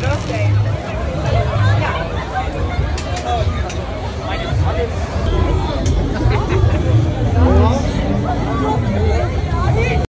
China.